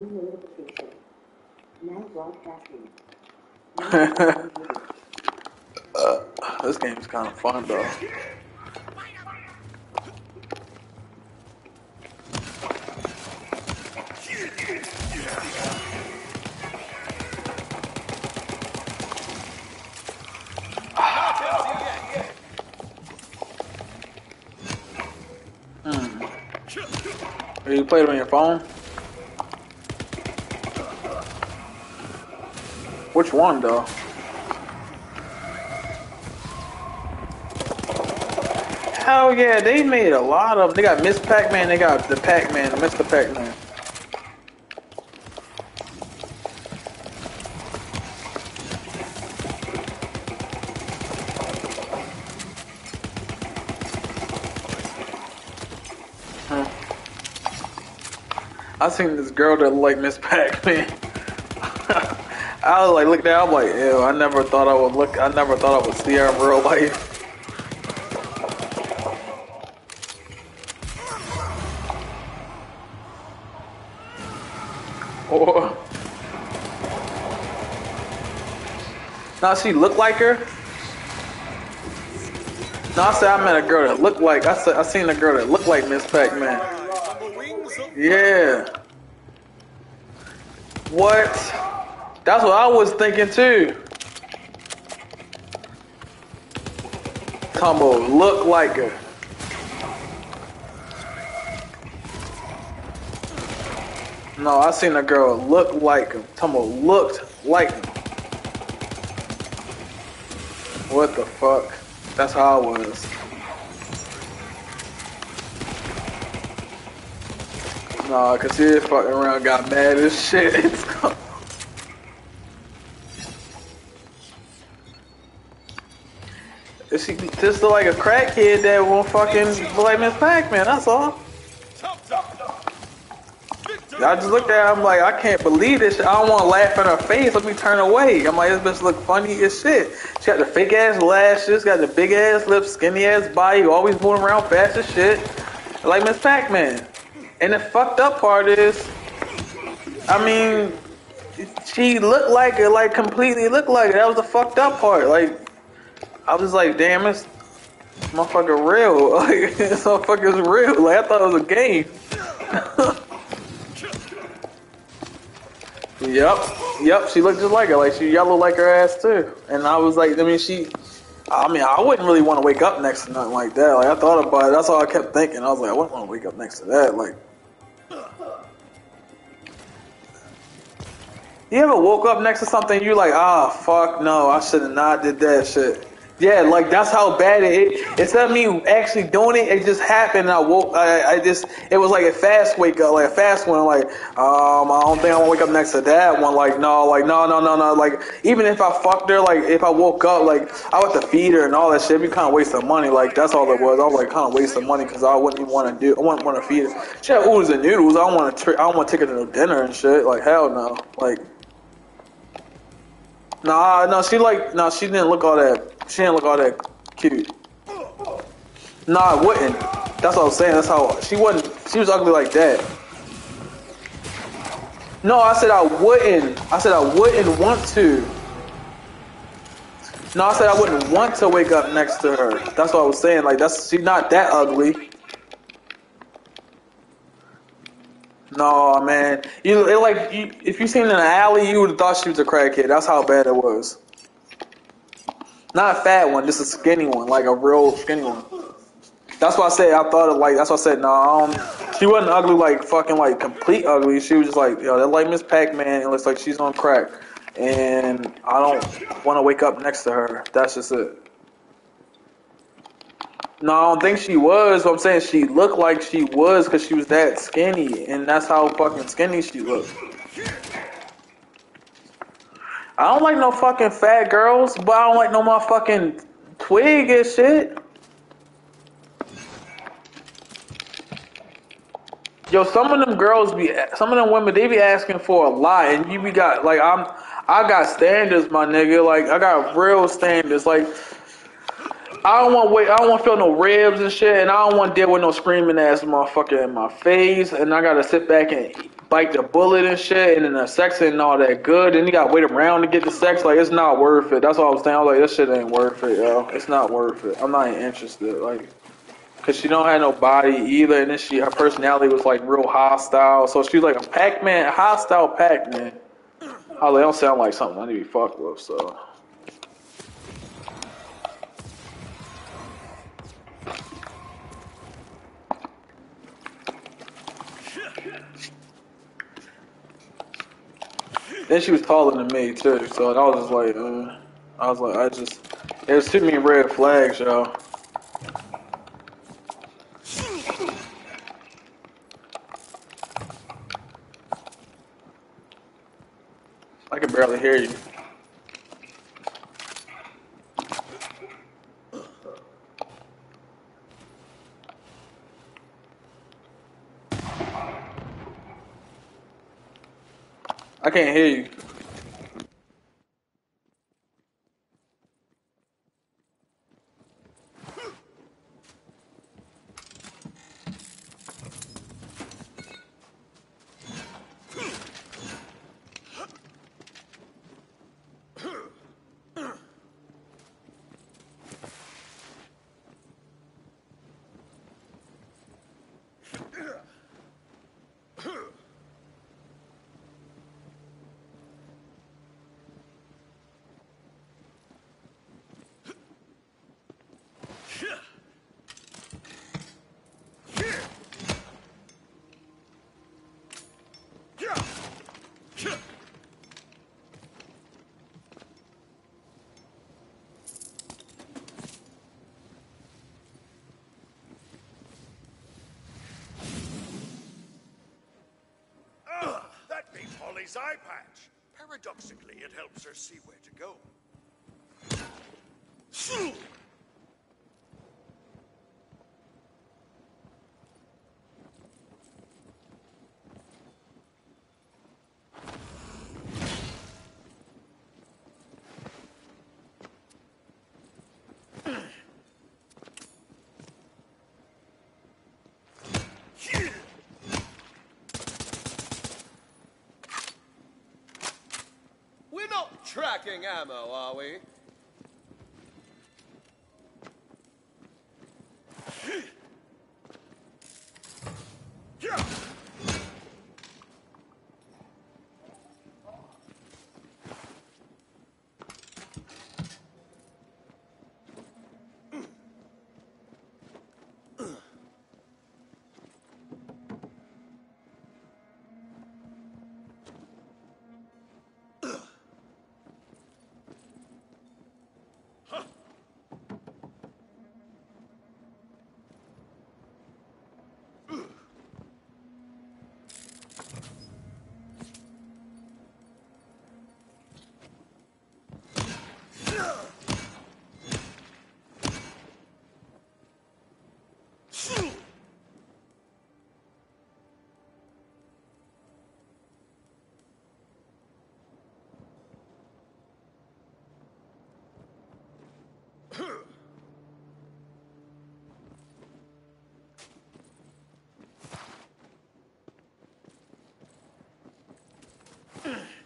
Uh, this game is kind of fun though. Hmm. You playing on your phone? Which one though? Hell yeah, they made a lot of. Them. They got Miss Pac-Man. They got the Pac-Man, Mr. Pac-Man. I seen this girl that looked like Miss Pac-Man. I was like, look there. I'm like, ew. I never thought I would look. I never thought I would see her in real life. Or now she looked like her. No, I said I met a girl that looked like. I said I seen a girl that looked like Miss Pac-Man. Yeah. What? That's what I was thinking too. Combo look like her. No, I seen a girl look like him. Tumbo looked like him. What the fuck? That's how I was. Nah, cause he fucking around got mad as shit. just like a crackhead that won't fucking like Miss Pac-Man, that's all. I just looked at her, I'm like, I can't believe this. I don't want to laugh in her face. Let me turn away. I'm like, this bitch look funny as shit. She got the fake ass lashes, got the big ass lips, skinny ass body, always moving around fast as shit. Like Miss Pac-Man. And the fucked up part is, I mean, she looked like it, like completely looked like it. That was the fucked up part. Like, I was like, damn, this motherfucker real. Like, this motherfucker's real. Like, I thought it was a game. Yep, yep. She looked just like her. Like she yellow like her ass too. And I was like, I mean, she. I mean, I wouldn't really want to wake up next to nothing like that. Like I thought about it. That's all I kept thinking. I was like, I wouldn't want to wake up next to that. Like, you ever woke up next to something you like, ah, fuck, no, I should have not did that shit. Yeah, like that's how bad it. it instead of me actually doing it, it just happened. I woke. I, I just. It was like a fast wake up, like a fast one. Like, um, I don't think I want to wake up next to that one. Like, no, like no, no, no, no. Like, even if I fucked her, like if I woke up, like I would have to feed her and all that shit. Be kind of waste of money. Like that's all it was. I was like kind of waste of money because I wouldn't even want to do. I wouldn't want to feed her. She had oodles and noodles. I don't want to. I don't want to take her to no dinner and shit. Like hell no. Like. Nah, no, she like, no, she didn't look all that. She didn't look all that cute. Nah, I wouldn't. That's what I was saying. That's how she wasn't. She was ugly like that. No, I said I wouldn't. I said I wouldn't want to. No, I said I wouldn't want to wake up next to her. That's what I was saying. Like that's she's not that ugly. No, man. You it like you, if you seen in an alley, you would have thought she was a crackhead. That's how bad it was. Not a fat one, just a skinny one, like a real skinny one. That's why I said I thought of like. That's why I said no. Um, she wasn't ugly like fucking like complete ugly. She was just like yo, that like Miss Pac-Man. It looks like she's on crack, and I don't want to wake up next to her. That's just it. No, I don't think she was. But I'm saying she looked like she was because she was that skinny, and that's how fucking skinny she looked. I don't like no fucking fat girls, but I don't like no motherfucking twig and shit. Yo, some of them girls be, some of them women, they be asking for a lot, and you be got like I'm, I got standards, my nigga. Like I got real standards. Like I don't want wait, I don't want feel no ribs and shit, and I don't want to deal with no screaming ass motherfucker in my face, and I gotta sit back and bite the bullet and shit, and then the sex ain't all that good. Then you gotta wait around to get the sex. Like it's not worth it. That's all I was saying. I was like, this shit ain't worth it, yo. It's not worth it. I'm not even interested. Like, cause she don't have no body either, and then she her personality was like real hostile. So she was like a Pac-Man, hostile Pac-Man. I like, don't sound like something I need to be fucked with. So. Then she was taller than me too, so I was just like, uh, I was like, I just, it was too many red flags, yo. I can barely hear you. I can't hear you. Ah, that beats Holly's eye patch. Paradoxically, it helps her see where to go. We're not tracking ammo, are we? Ugh.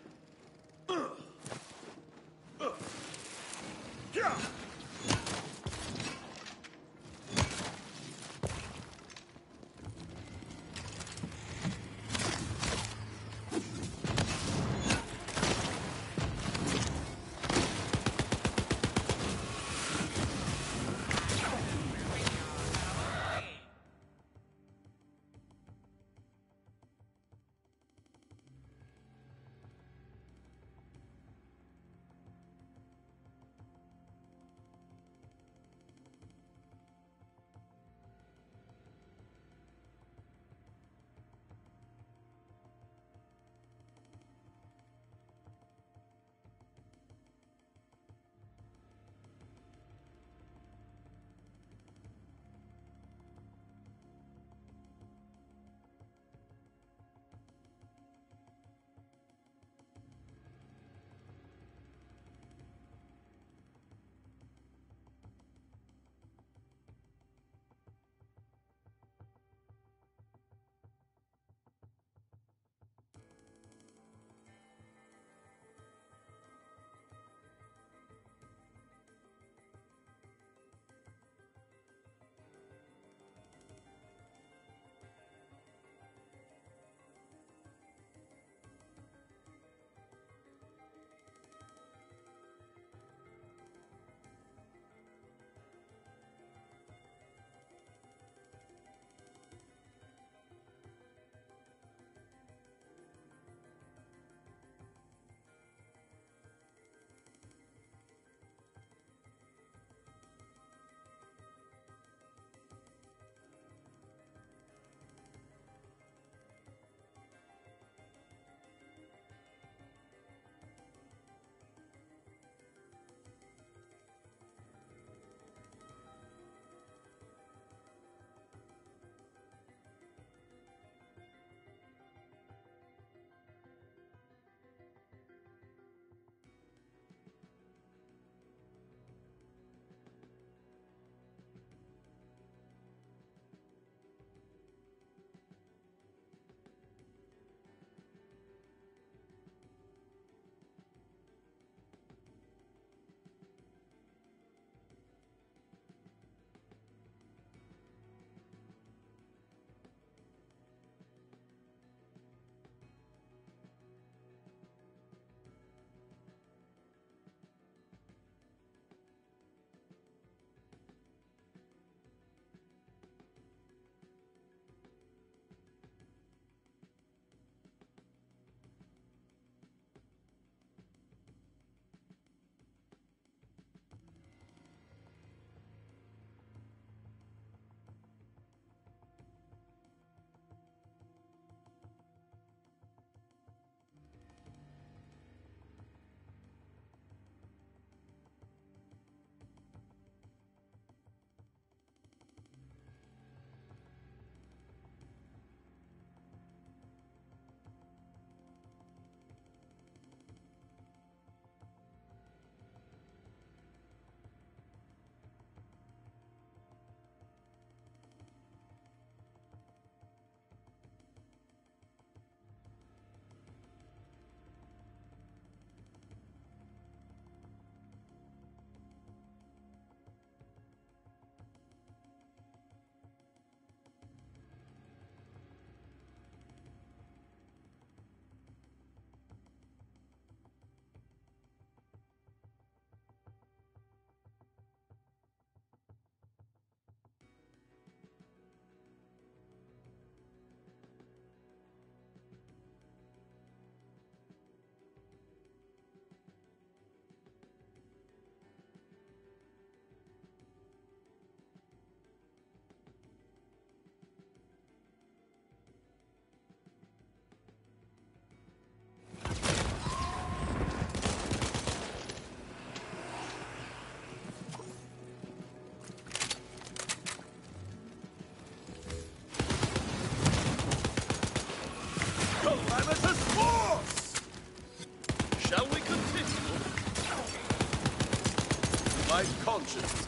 conscience is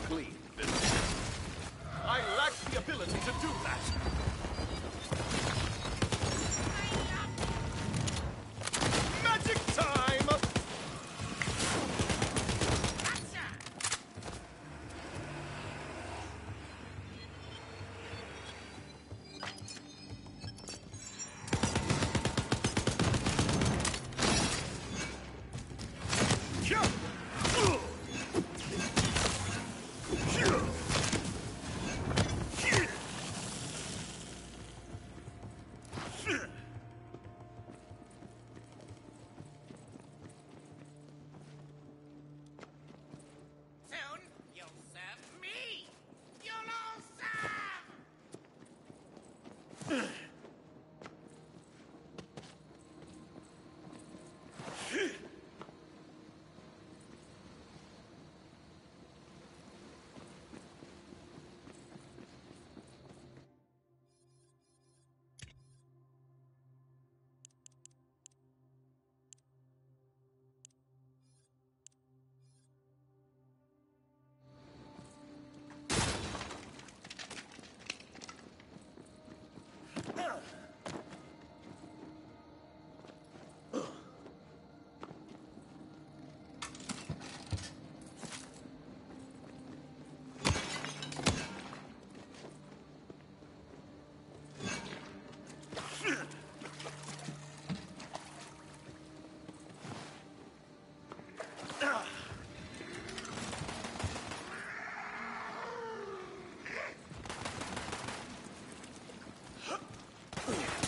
Next!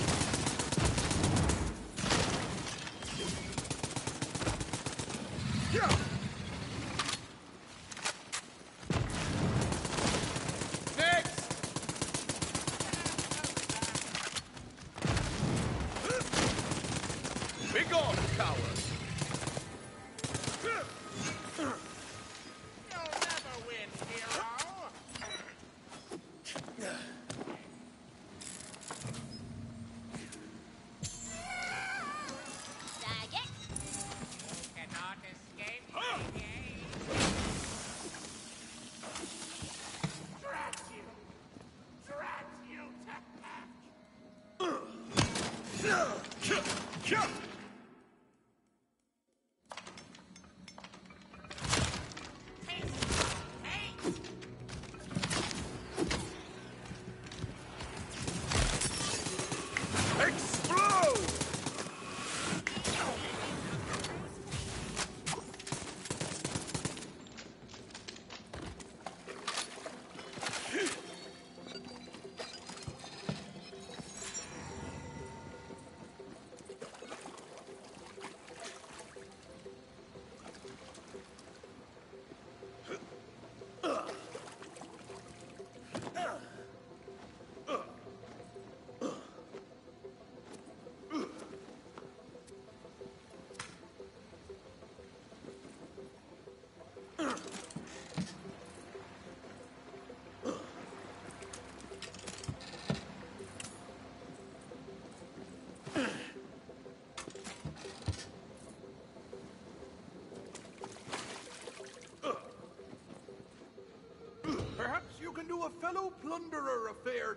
Fellow plunderer a fair.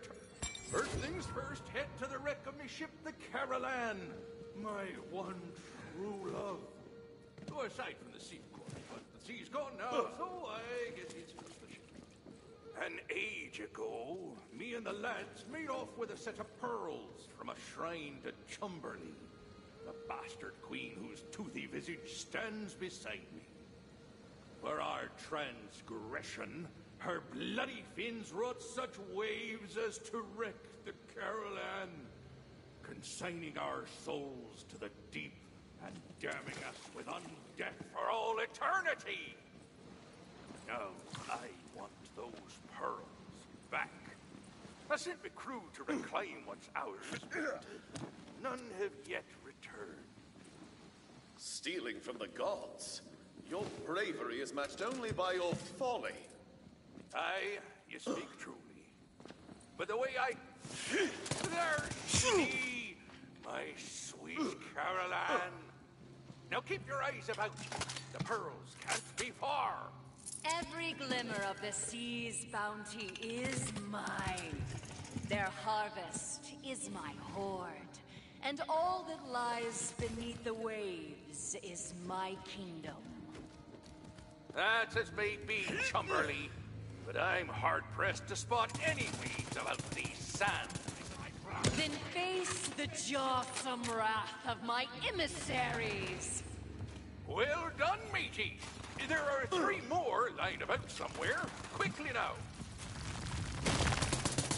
First things first, head to the wreck of me ship, the Caroline. My one true love. Go aside me and the lads made off with a set of pearls from a shrine to Chumberly, the bastard queen whose toothy visage stands beside me. For our transgression, her bloody fins wrought such waves as to wreck the Caroline, consigning our souls to the deep and damning us with undeath for all eternity. Now I want those pearls. I sent my crew to reclaim what's ours, but none have yet returned. Stealing from the gods? Your bravery is matched only by your folly. Aye, you speak truly. But the way I... There she, my sweet Caroline. Now keep your eyes about you. The pearls can't be far. Every glimmer of the sea's bounty is mine. Their harvest is my hoard. And all that lies beneath the waves is my kingdom. That's as may be, Chumberly. But I'm hard pressed to spot any weeds about these sands. Then face the jawsome wrath of my emissaries. Well done, matey. There are three more lying about somewhere. Quickly now.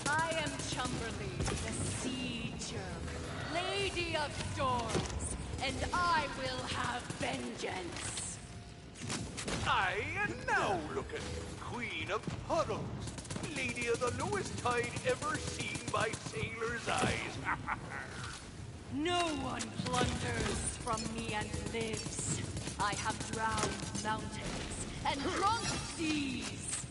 I am Chumberly, the Sea Germ, Lady of Storms, and I will have vengeance. I am now looking, Queen of Puddles, Lady of the lowest tide ever seen by sailors' eyes. No one plunders from me and lives. I have drowned mountains and drunk seas.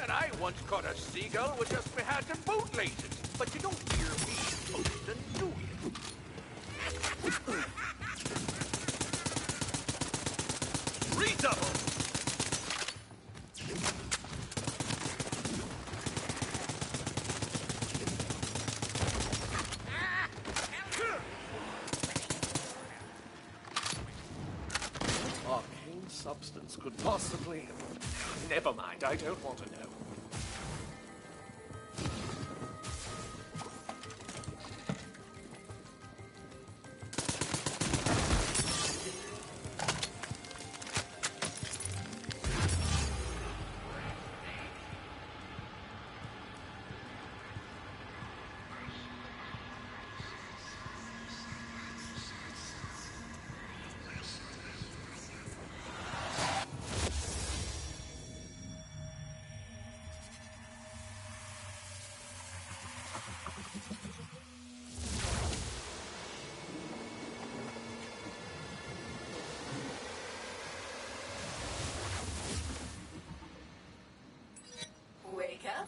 and I once caught a seagull with just my hat and bootlaces. But you don't hear me toasting, do you? I don't want to know.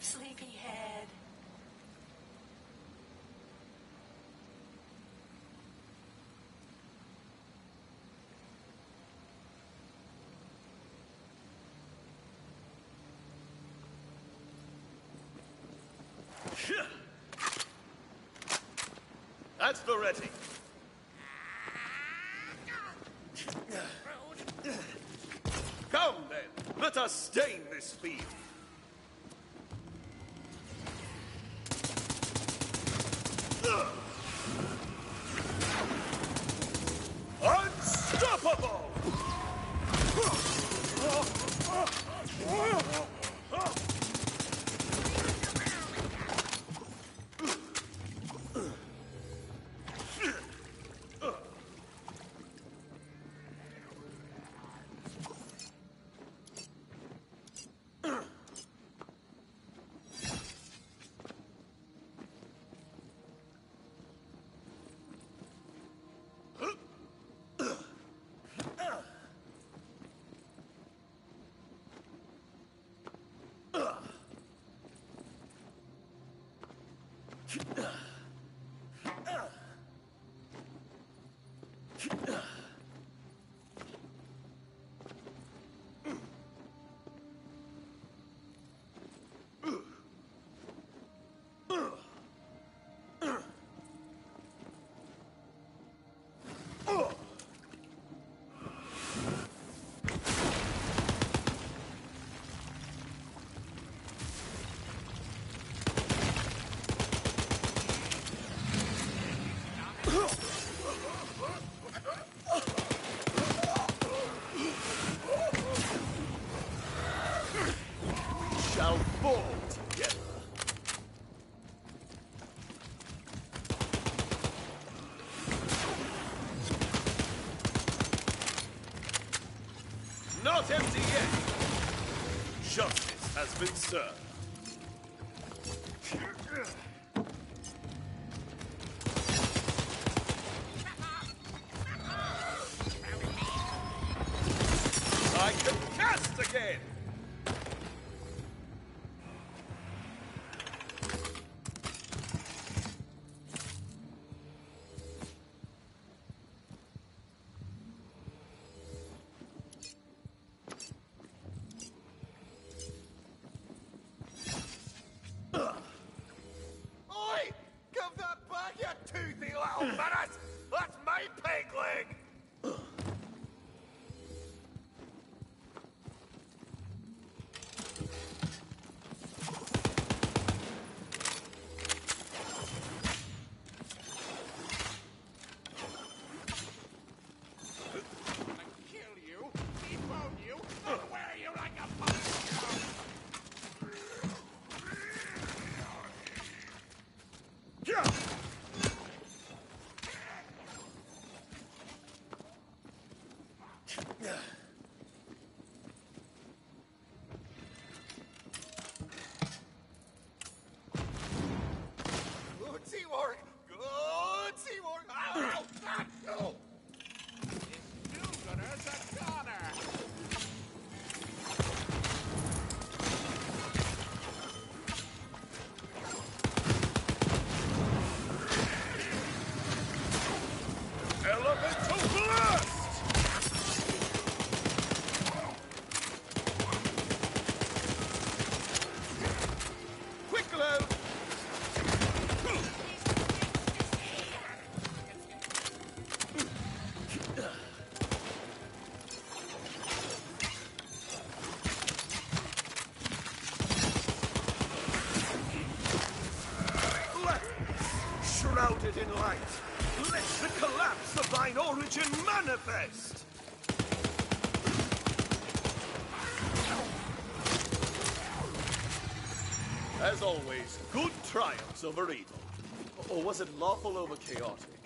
Up, sleepyhead. That's Veretti. Come then, let us stain this field. Ugh. Been served. As always, good triumphs over evil. Or was it lawful over chaotic?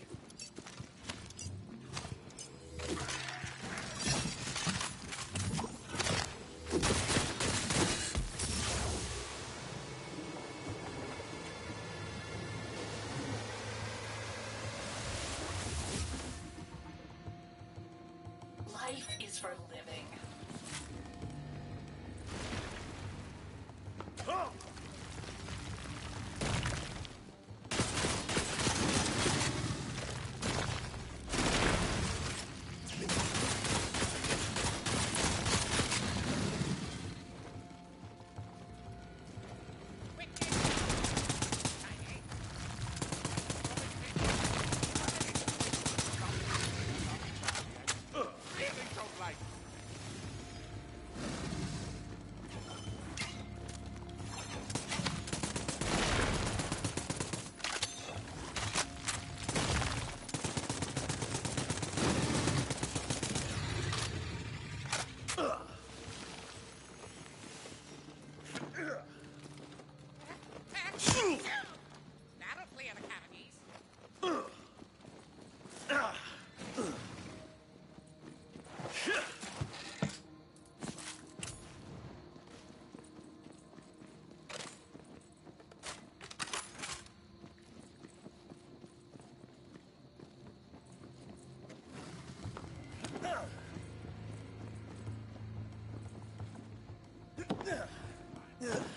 Yeah.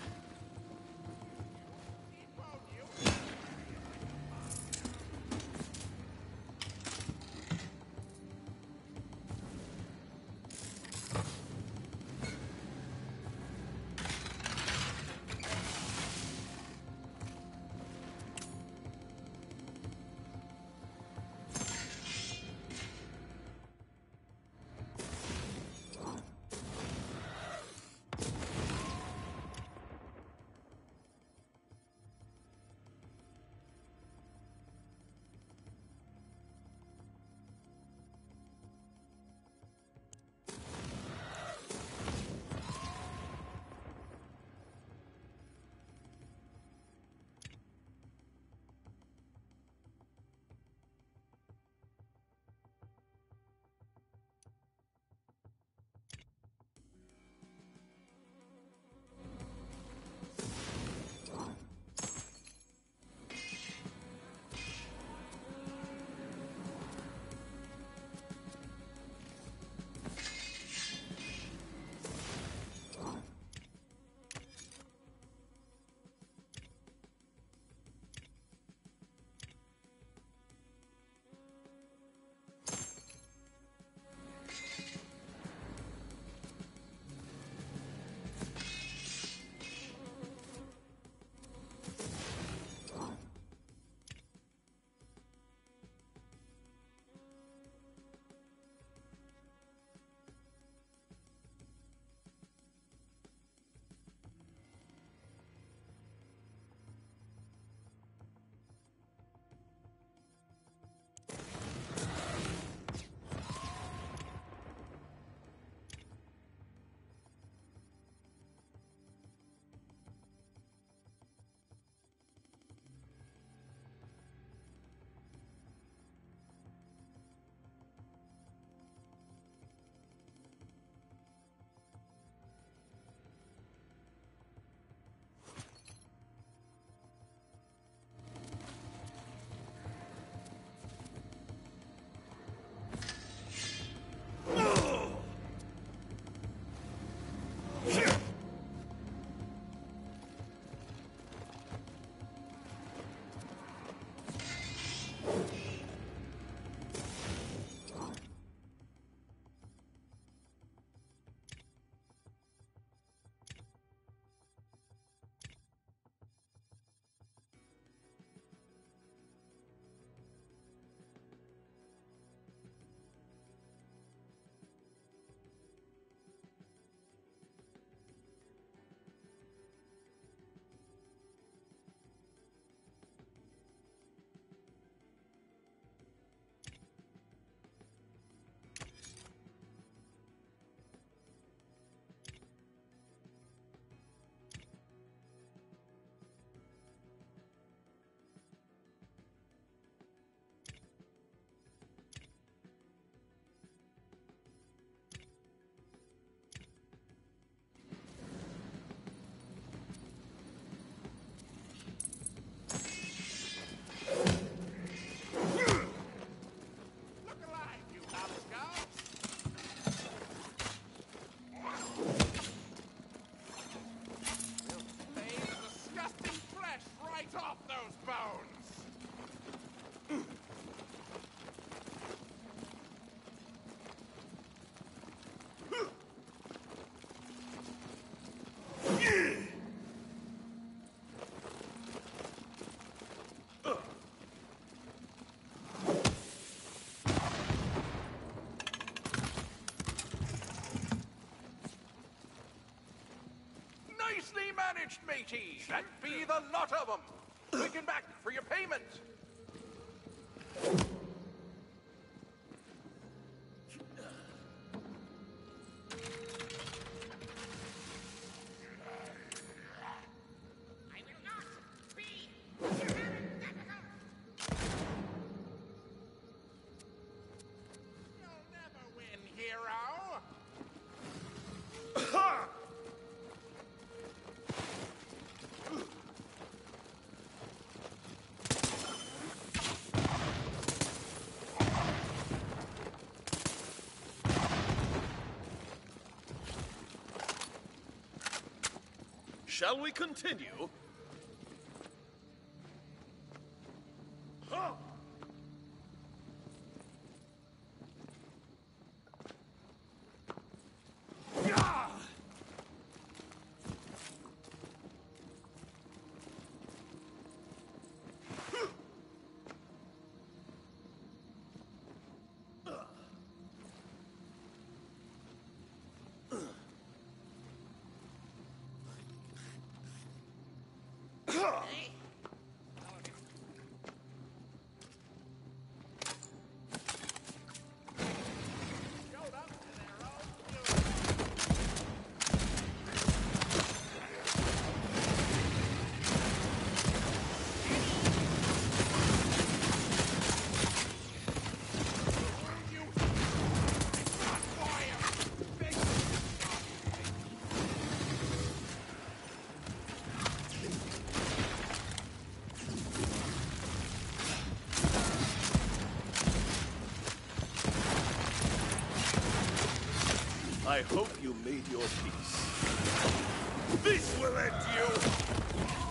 Managed, matey. That be the lot of 'em. Quick and back for your payment. Shall we continue? I hope you made your peace. This will end you!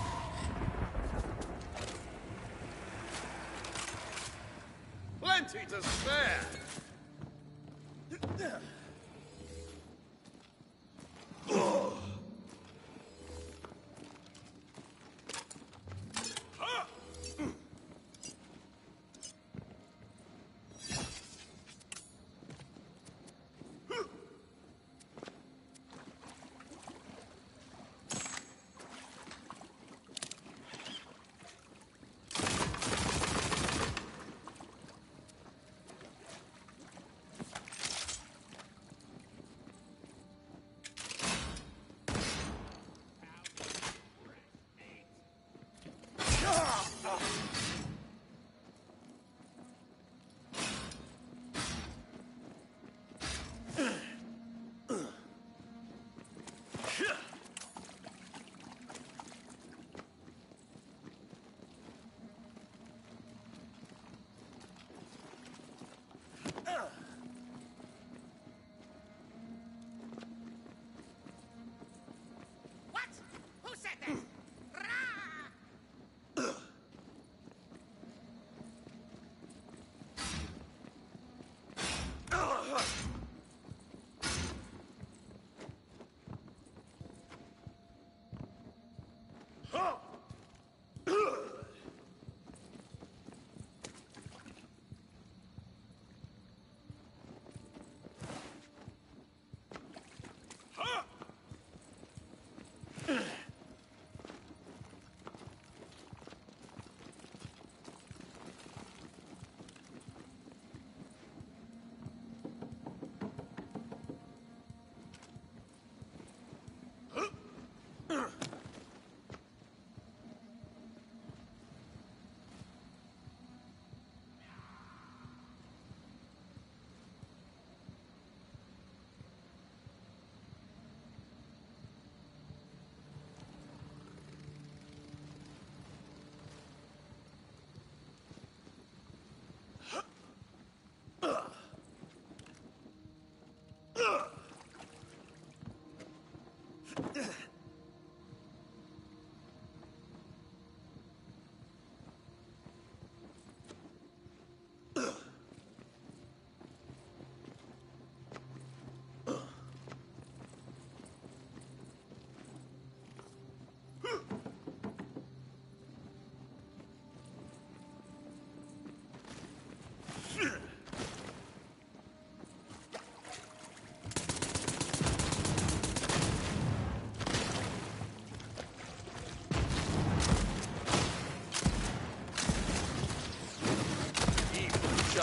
喝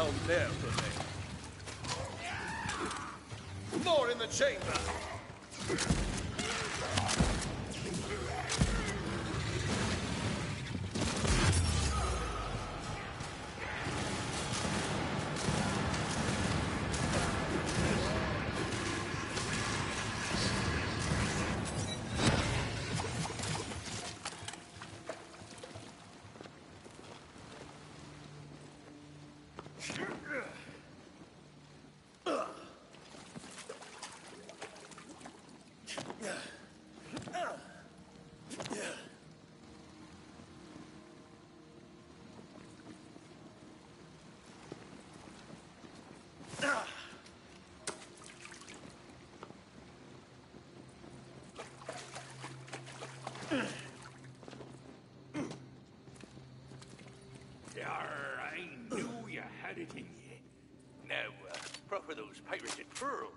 down there for me. More in the chamber! was pirated pearl.